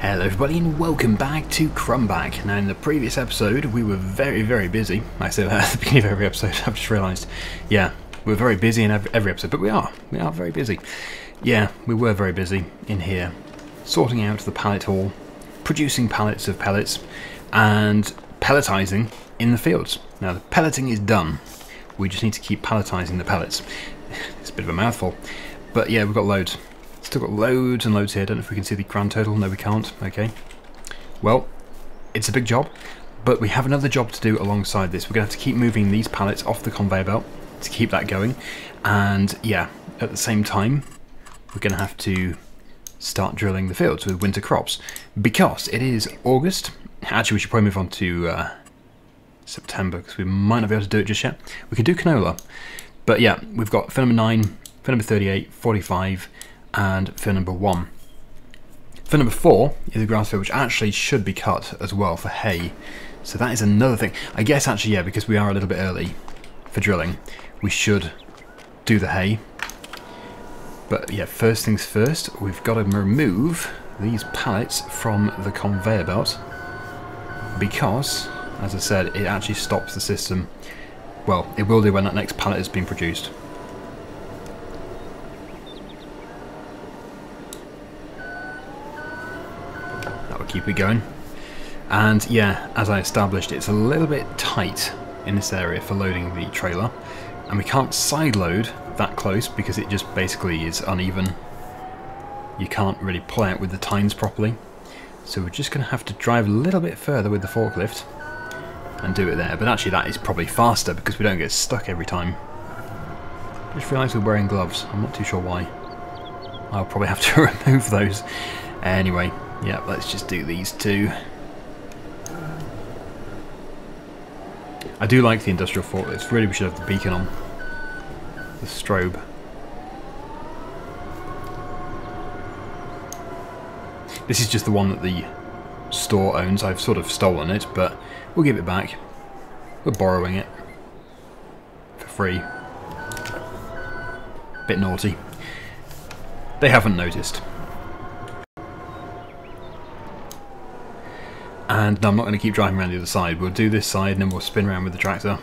Hello everybody and welcome back to Krumbach. Now in the previous episode we were very very busy. I said that at the beginning of every episode, I've just realised. Yeah, we're very busy in every, every episode, but we are. We are very busy. Yeah, we were very busy in here, sorting out the pallet hall, producing pallets of pellets, and pelletizing in the fields. Now the pelleting is done. We just need to keep palletizing the pellets. It's a bit of a mouthful. But yeah, we've got loads. Still got loads and loads here. I Don't know if we can see the grand total. No, we can't. Okay. Well, it's a big job, but we have another job to do alongside this. We're going to have to keep moving these pallets off the conveyor belt to keep that going. And yeah, at the same time, we're going to have to start drilling the fields with winter crops because it is August. Actually, we should probably move on to uh, September because we might not be able to do it just yet. We can do canola, but yeah, we've got number 9, fill number 38, 45, and fill number 1. Fill number 4 is a grass field which actually should be cut as well for hay. So that is another thing. I guess actually, yeah, because we are a little bit early for drilling, we should do the hay. But yeah, first things first, we've got to remove these pallets from the conveyor belt because, as I said, it actually stops the system. Well, it will do when that next pallet has been produced. Keep it going. And yeah, as I established, it's a little bit tight in this area for loading the trailer. And we can't side load that close because it just basically is uneven. You can't really play it with the tines properly. So we're just going to have to drive a little bit further with the forklift and do it there. But actually that is probably faster because we don't get stuck every time. Just realised we're wearing gloves. I'm not too sure why. I'll probably have to remove those. Anyway, yeah, let's just do these two. I do like the industrial forklifts. Really, we should have the beacon on. The strobe. This is just the one that the store owns. I've sort of stolen it, but we'll give it back. We're borrowing it. For free. Bit naughty. They haven't noticed. And I'm not going to keep driving around the other side. We'll do this side and then we'll spin around with the tractor.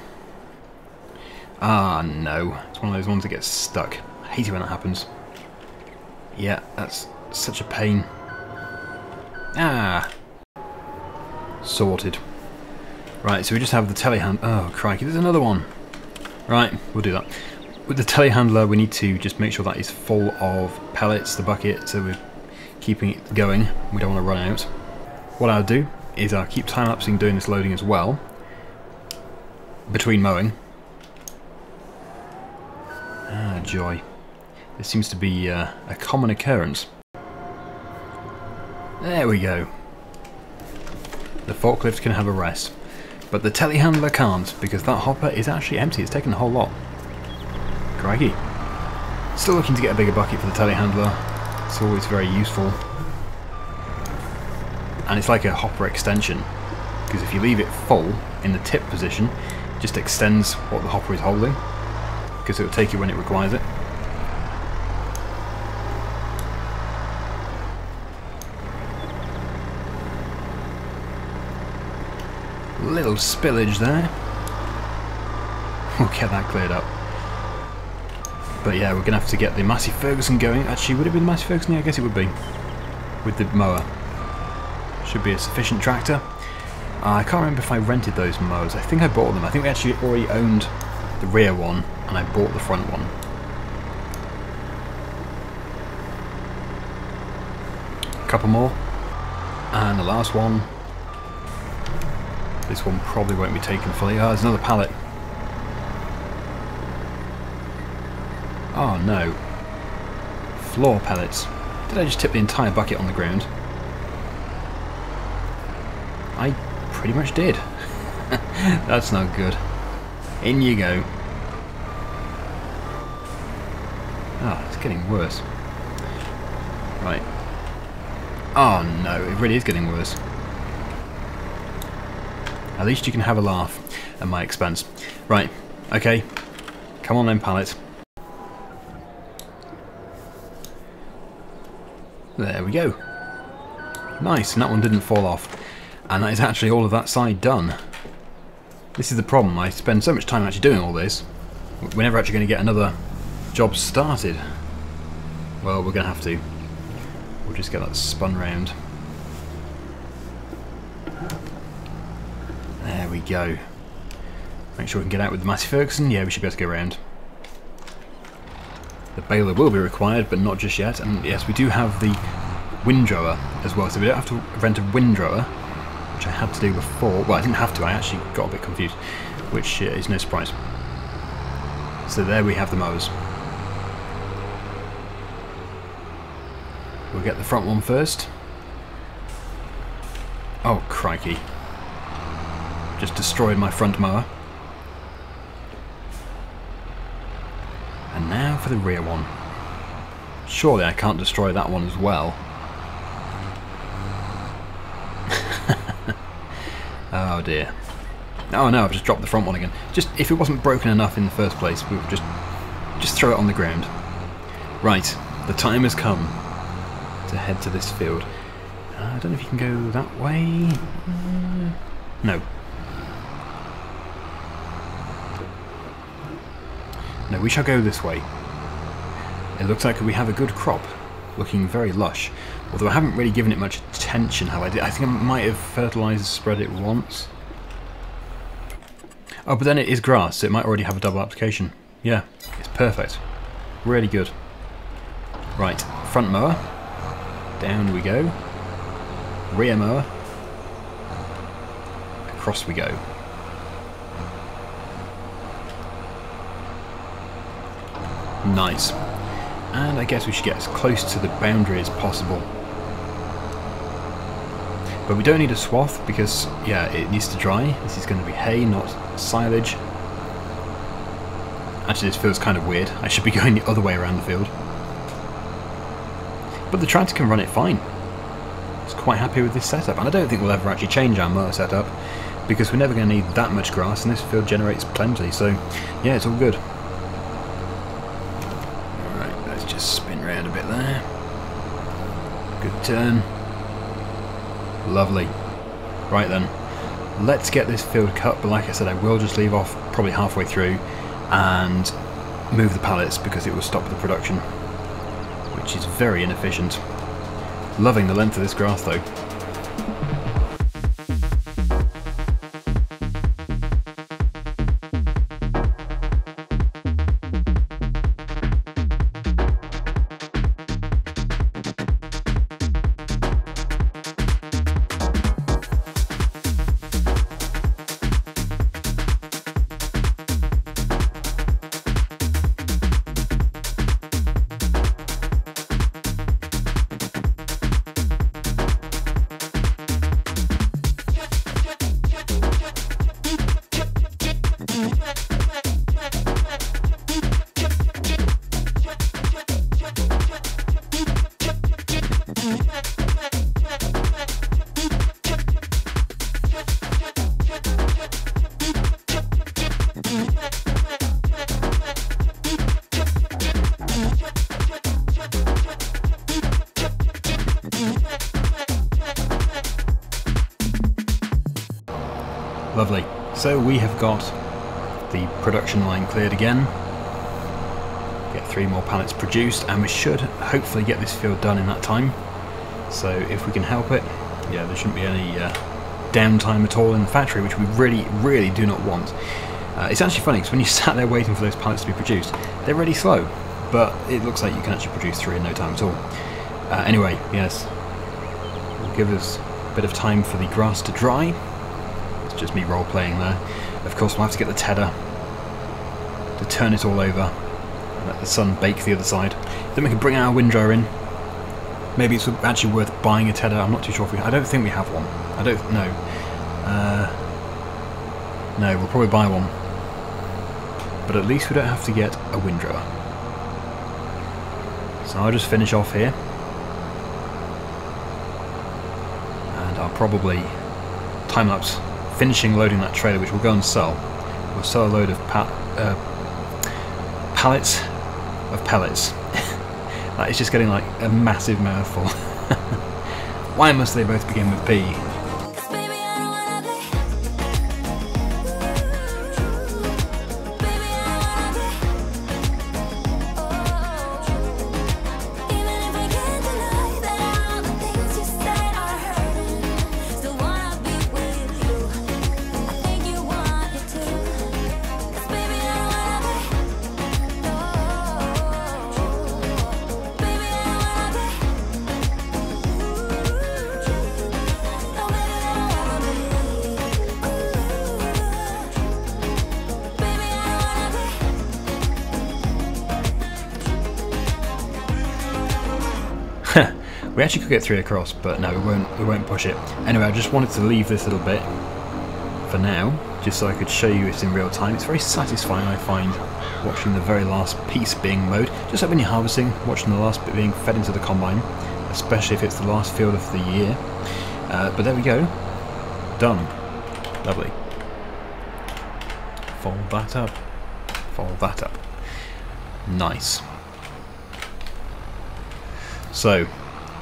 Ah, no. It's one of those ones that gets stuck. I hate it when that happens. Yeah, that's such a pain. Ah! Sorted. Right, so we just have the telehandler. Oh, crikey, there's another one. Right, we'll do that. With the telehandler, we need to just make sure that is full of pellets, the bucket, so we're keeping it going. We don't want to run out. What I'll do is I'll keep time-lapsing doing this loading as well, between mowing. Ah, joy. This seems to be uh, a common occurrence. There we go. The forklift can have a rest, but the telehandler can't because that hopper is actually empty. It's taken a whole lot. Crikey. Still looking to get a bigger bucket for the telehandler. It's always very useful and it's like a hopper extension because if you leave it full in the tip position it just extends what the hopper is holding because it will take it when it requires it. Little spillage there. We'll get that cleared up. But yeah, we're going to have to get the Massey Ferguson going. Actually, would it be the Massey Ferguson? Yeah, I guess it would be. With the mower. Should be a sufficient tractor. Uh, I can't remember if I rented those mowers. I think I bought them. I think we actually already owned the rear one and I bought the front one. A couple more. And the last one. This one probably won't be taken fully. Oh, there's another pallet. Oh no. Floor pellets. Did I just tip the entire bucket on the ground? I pretty much did. That's not good. In you go. Ah, oh, it's getting worse. Right. Oh no, it really is getting worse. At least you can have a laugh at my expense. Right, okay. Come on then, pallet. There we go. Nice, and that one didn't fall off. And that is actually all of that side done. This is the problem, I spend so much time actually doing all this, we're never actually going to get another job started. Well, we're going to have to. We'll just get that spun round. There we go. Make sure we can get out with the Massey Ferguson. Yeah, we should be able to go around. The baler will be required, but not just yet. And yes, we do have the windrower as well, so we don't have to rent a windrower, which I had to do before. Well, I didn't have to, I actually got a bit confused, which uh, is no surprise. So there we have the mowers. We'll get the front one first. Oh, crikey. Just destroyed my front mower. And now for the rear one. Surely I can't destroy that one as well. Oh dear. Oh no, I've just dropped the front one again. Just if it wasn't broken enough in the first place, we would just just throw it on the ground. Right, the time has come to head to this field. Uh, I don't know if you can go that way. No. No, we shall go this way. It looks like we have a good crop, looking very lush. Although I haven't really given it much attention, have I? I think I might have fertilised spread it once. Oh, but then it is grass, so it might already have a double application. Yeah, it's perfect. Really good. Right, front mower. Down we go. Rear mower. Across we go. Nice. And I guess we should get as close to the boundary as possible. But we don't need a swath because, yeah, it needs to dry. This is going to be hay, not silage. Actually, this feels kind of weird. I should be going the other way around the field. But the tractor can run it fine. It's quite happy with this setup. And I don't think we'll ever actually change our motor setup because we're never going to need that much grass and this field generates plenty. So, yeah, it's all good. Alright, let's just spin around a bit there. Good turn. Lovely. Right then, let's get this field cut, but like I said, I will just leave off probably halfway through and move the pallets because it will stop the production, which is very inefficient. Loving the length of this grass though. So we have got the production line cleared again. Get three more pallets produced and we should hopefully get this field done in that time. So if we can help it, yeah, there shouldn't be any uh, downtime at all in the factory, which we really, really do not want. Uh, it's actually funny because when you sat there waiting for those pallets to be produced, they're really slow, but it looks like you can actually produce three in no time at all. Uh, anyway, yes, we'll give us a bit of time for the grass to dry just me role playing there. Of course, we'll have to get the tedder to turn it all over and let the sun bake the other side. Then we can bring our windrower in. Maybe it's actually worth buying a tedder. I'm not too sure if we. I don't think we have one. I don't know. Uh, no, we'll probably buy one. But at least we don't have to get a windrower. So I'll just finish off here. And I'll probably time lapse finishing loading that trailer, which we'll go and sell. We'll sell a load of pa uh, pallets of pellets. that is just getting like a massive mouthful. Why must they both begin with P? We actually could get three across, but no, we won't. We won't push it. Anyway, I just wanted to leave this little bit for now, just so I could show you it in real time. It's very satisfying, I find, watching the very last piece being mowed. Just like when you're harvesting, watching the last bit being fed into the combine, especially if it's the last field of the year. Uh, but there we go. Done. Lovely. Fold that up. Fold that up. Nice. So,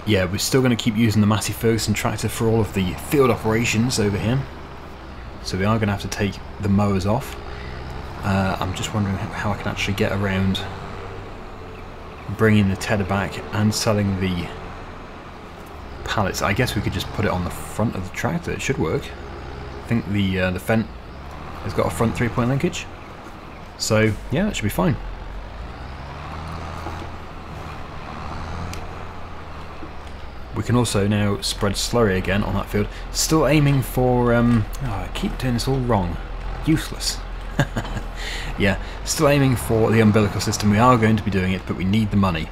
yeah, we're still going to keep using the Massey Ferguson tractor for all of the field operations over here. So we are going to have to take the mowers off. Uh, I'm just wondering how I can actually get around bringing the tedder back and selling the pallets. I guess we could just put it on the front of the tractor. It should work. I think the uh, the Fendt has got a front three-point linkage. So, yeah, it should be fine. Can also now spread slurry again on that field. Still aiming for... Um, oh, I keep doing this all wrong. Useless. yeah, still aiming for the umbilical system. We are going to be doing it, but we need the money.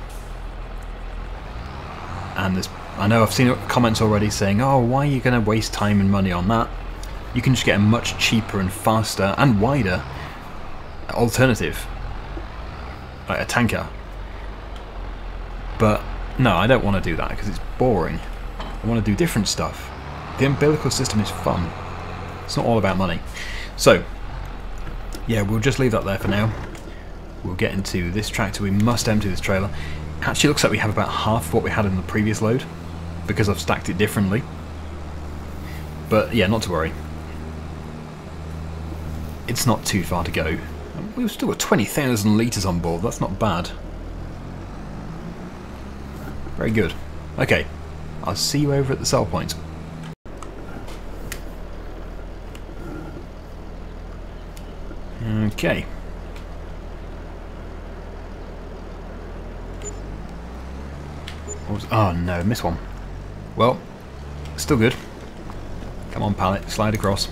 And there's, I know I've seen comments already saying, oh, why are you going to waste time and money on that? You can just get a much cheaper and faster and wider alternative. Like a tanker. But no, I don't want to do that because it's boring. I want to do different stuff. The umbilical system is fun. It's not all about money. So, yeah, we'll just leave that there for now. We'll get into this tractor. We must empty this trailer. Actually looks like we have about half what we had in the previous load because I've stacked it differently. But yeah, not to worry. It's not too far to go. We've still got 20,000 litres on board. That's not bad. Very good. Okay, I'll see you over at the sell point. Okay. oh no, missed one. Well, still good. Come on pallet, slide across.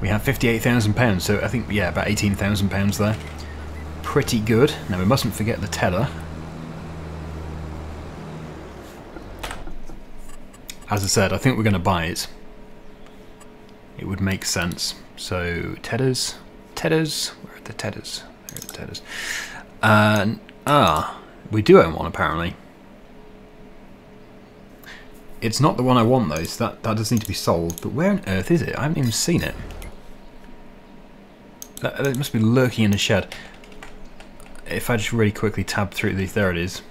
We have £58,000, so I think, yeah, about £18,000 there. Pretty good. Now we mustn't forget the tedder. As I said, I think we're going to buy it. It would make sense. So, tedders, tedders, where are the tedders? There are the tedders. Uh, ah, we do own one apparently. It's not the one I want though, so that, that does need to be sold. But where on earth is it? I haven't even seen it. It must be lurking in the shed. If I just really quickly tab through these, there it is.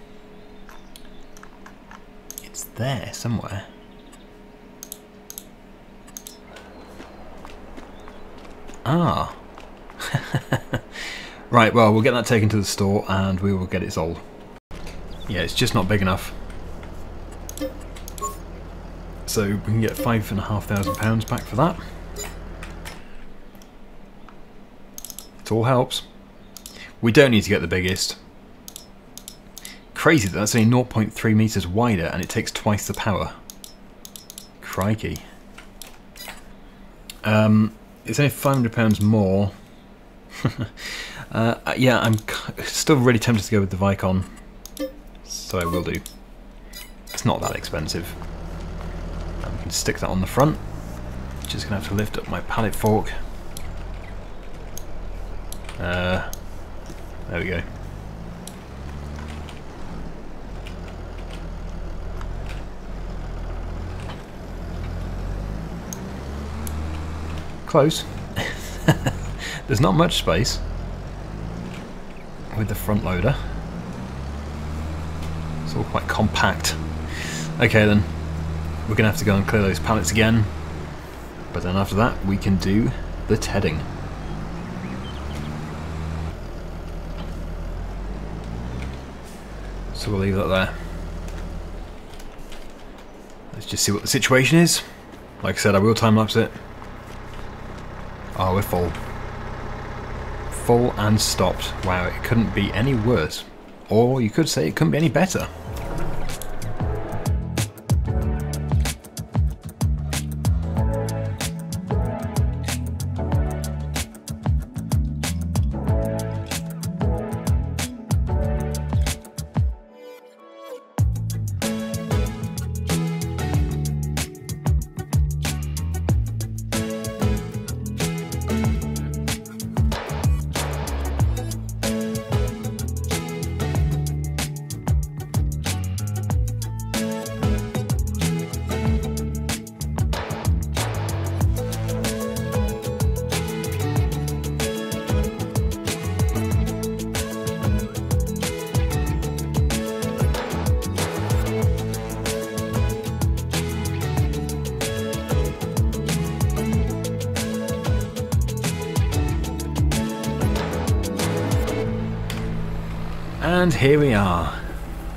It's there somewhere. Ah. right, well, we'll get that taken to the store and we will get it sold. Yeah, it's just not big enough. So we can get five and a half thousand pounds back for that. It all helps. We don't need to get the biggest. Crazy that that's only 0.3 meters wider and it takes twice the power. Crikey. Um, it's only £500 more. uh, yeah, I'm still really tempted to go with the Vicon, so I will do. It's not that expensive. I can stick that on the front. Just going to have to lift up my pallet fork. Uh, there we go. Close. There's not much space with the front loader. It's all quite compact. Okay then. We're to have to go and clear those pallets again. But then after that, we can do the tedding. So we'll leave that there. Let's just see what the situation is. Like I said, I will time-lapse it. Oh, we're full. Full and stopped. Wow, it couldn't be any worse. Or you could say it couldn't be any better. And here we are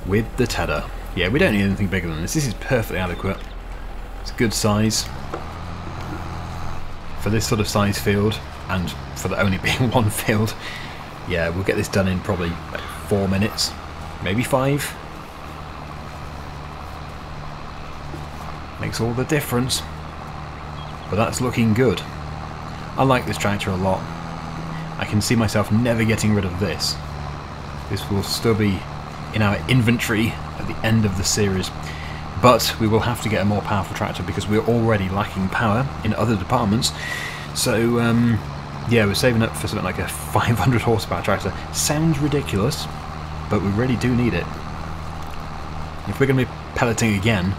with the Tedder. Yeah, we don't need anything bigger than this. This is perfectly adequate. It's a good size for this sort of size field and for there only being one field. Yeah, we'll get this done in probably four minutes, maybe five. Makes all the difference. But that's looking good. I like this tractor a lot. I can see myself never getting rid of this. This will still be in our inventory at the end of the series. But we will have to get a more powerful tractor because we're already lacking power in other departments. So, um, yeah, we're saving up for something like a 500 horsepower tractor. Sounds ridiculous, but we really do need it. If we're going to be pelleting again,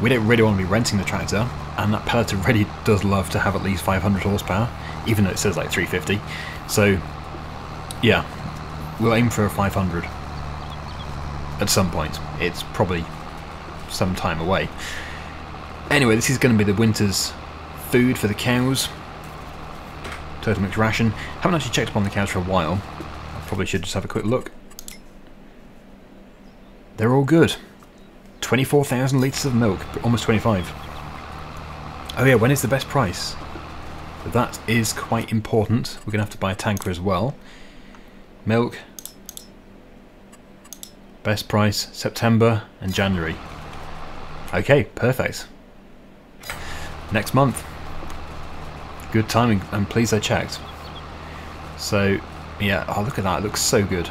we don't really want to be renting the tractor, and that pelleter really does love to have at least 500 horsepower, even though it says like 350. So, yeah, We'll aim for a 500 at some point. It's probably some time away. Anyway, this is going to be the winter's food for the cows. Total mixed ration. Haven't actually checked upon the cows for a while. I probably should just have a quick look. They're all good. 24,000 litres of milk, almost 25. Oh yeah, when is the best price? That is quite important. We're going to have to buy a tanker as well. Milk. Best price, September and January. Okay, perfect. Next month. Good timing, and please I checked. So, yeah, oh look at that, it looks so good.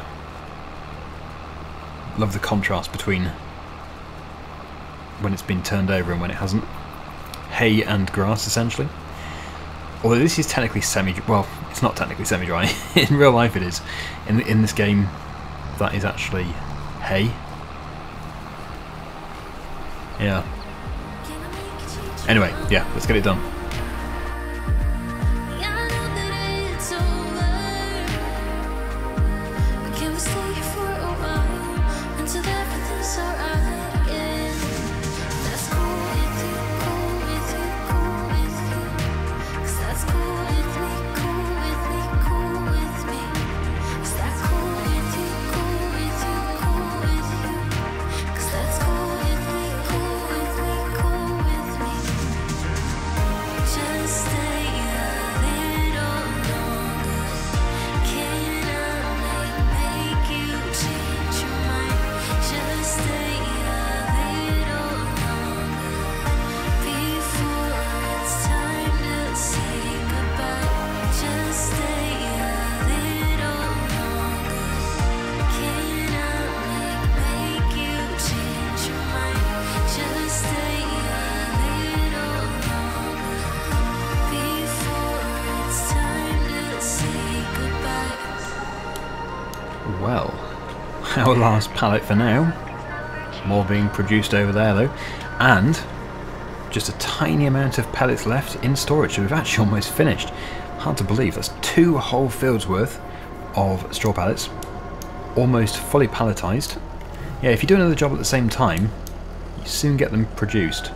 Love the contrast between when it's been turned over and when it hasn't. Hay and grass, essentially. Although this is technically semi well, it's not technically semi-dry. in real life, it is. In in this game, that is actually hay. Yeah. Anyway, yeah, let's get it done. Our last pallet for now. More being produced over there though. And just a tiny amount of pellets left in storage, so we've actually almost finished. Hard to believe, that's two whole fields worth of straw pallets, almost fully palletized. Yeah, if you do another job at the same time, you soon get them produced.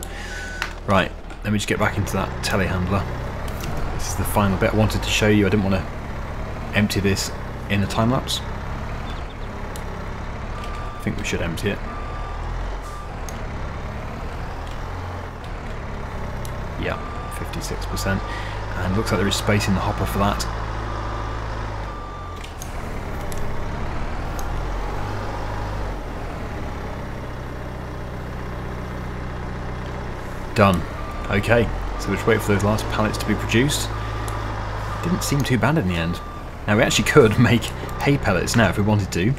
Right, let me just get back into that telehandler. This is the final bit I wanted to show you. I didn't want to empty this in a time lapse. I think we should empty it. Yeah, 56%. And looks like there is space in the hopper for that. Done. Okay, so we just wait for those last pallets to be produced. Didn't seem too bad in the end. Now we actually could make hay pellets now if we wanted to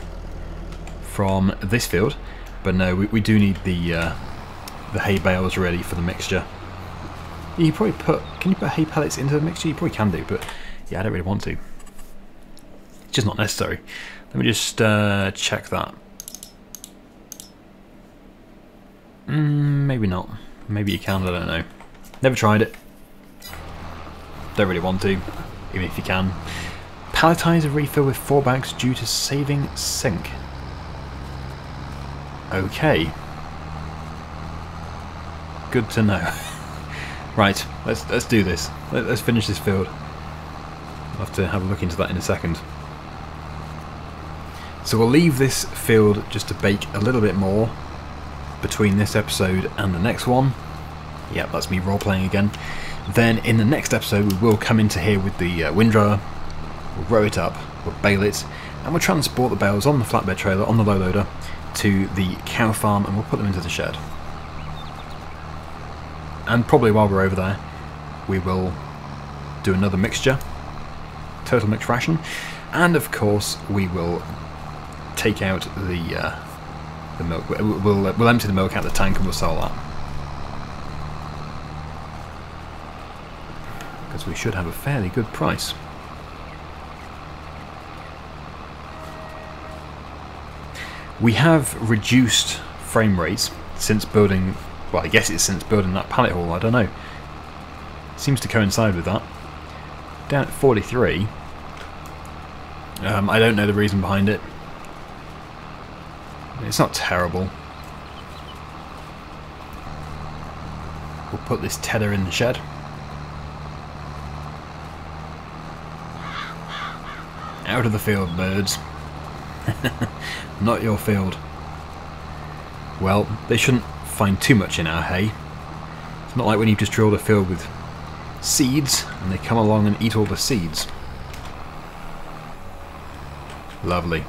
from this field, but no, we, we do need the uh, the hay bales ready for the mixture. You probably put, can you put hay pellets into the mixture? You probably can do, but yeah, I don't really want to. It's just not necessary. Let me just uh, check that. Mm, maybe not. Maybe you can, I don't know. Never tried it. Don't really want to, even if you can. Palletizer refill with four bags due to saving sink. Okay. Good to know. right, let's let's do this. Let, us finish this field. I'll have to have a look into that in a second. So we'll leave this field just to bake a little bit more between this episode and the next one. Yep, that's me role-playing again. Then in the next episode we will come into here with the uh, windrower, we'll row it up, we'll bale it, and we'll transport the bales on the flatbed trailer, on the low loader, to the cow farm and we'll put them into the shed. And probably while we're over there, we will do another mixture, total mixed ration, and of course we will take out the uh, the milk. We'll, we'll empty the milk out the tank and we'll sell that. Because we should have a fairly good price. We have reduced frame rates since building, well I guess it's since building that pallet hall, I don't know. Seems to coincide with that. Down at 43. Um, I don't know the reason behind it. It's not terrible. We'll put this tedder in the shed. Out of the field, birds. Not your field. Well, they shouldn't find too much in our hay. It's not like when you've just drilled a field with seeds and they come along and eat all the seeds. Lovely.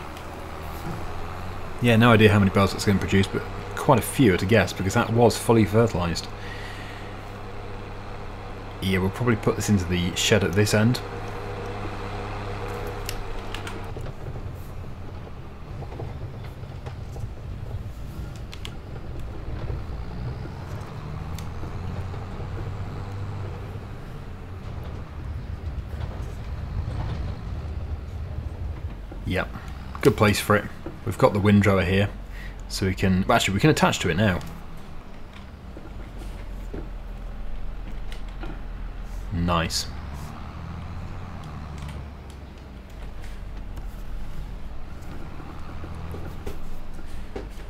Yeah, no idea how many bales it's going to produce, but quite a few to guess because that was fully fertilised. Yeah, we'll probably put this into the shed at this end. Yep, good place for it. We've got the windrower here, so we can... Actually, we can attach to it now. Nice.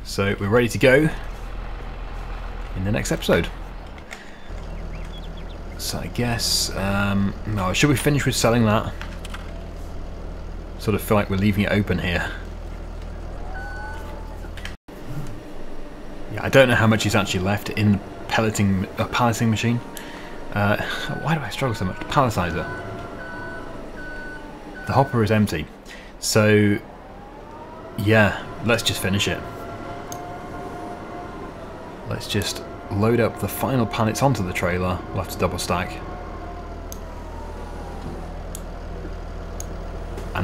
So we're ready to go in the next episode. So I guess, um, no, should we finish with selling that? Sort of feel like we're leaving it open here. Yeah, I don't know how much is actually left in the pelleting, uh, palleting machine. Uh, why do I struggle so much? Palletizer. The hopper is empty. So, yeah, let's just finish it. Let's just load up the final pallets onto the trailer. We'll have to double stack.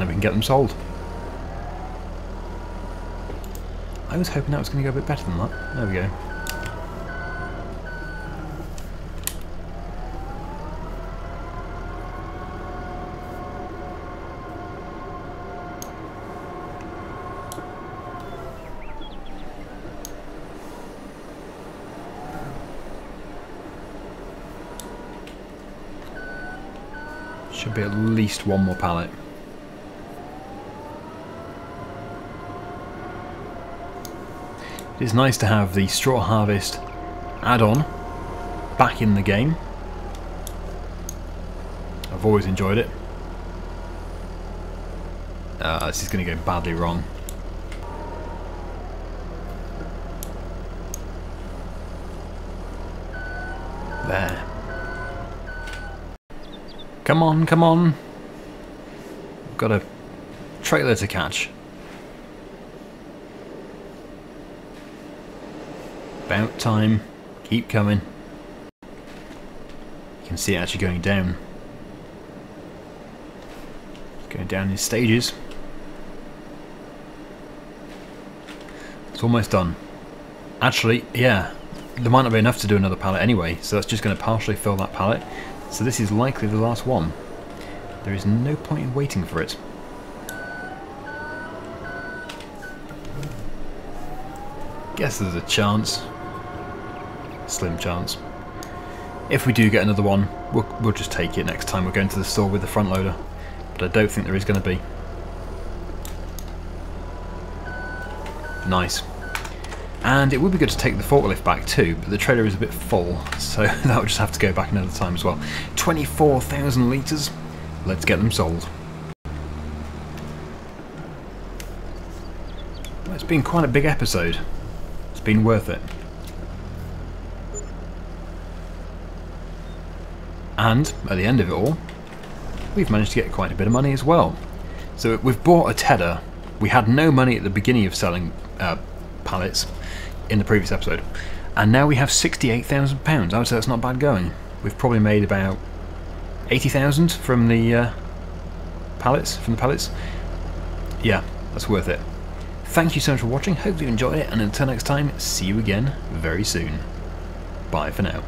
And then we can get them sold. I was hoping that was going to go a bit better than that. There we go. Should be at least one more pallet. It's nice to have the Straw Harvest add-on back in the game. I've always enjoyed it. Uh, this is going to go badly wrong. There. Come on, come on. I've got a trailer to catch. About time. Keep coming. You can see it actually going down. Going down in stages. It's almost done. Actually, yeah, there might not be enough to do another pallet anyway, so that's just going to partially fill that pallet. So this is likely the last one. There is no point in waiting for it. Guess there's a chance. Slim chance. If we do get another one, we'll, we'll just take it next time we're going to the store with the front loader. But I don't think there is going to be. Nice. And it would be good to take the forklift back too, but the trailer is a bit full, so that would just have to go back another time as well. 24,000 litres. Let's get them sold. Well, it's been quite a big episode. It's been worth it. And, at the end of it all, we've managed to get quite a bit of money as well. So we've bought a tedder. We had no money at the beginning of selling uh, pallets in the previous episode. And now we have £68,000. I would say that's not bad going. We've probably made about 80,000 from the uh, pallets, from the pallets. Yeah, that's worth it. Thank you so much for watching, hope you enjoyed it, and until next time, see you again very soon. Bye for now.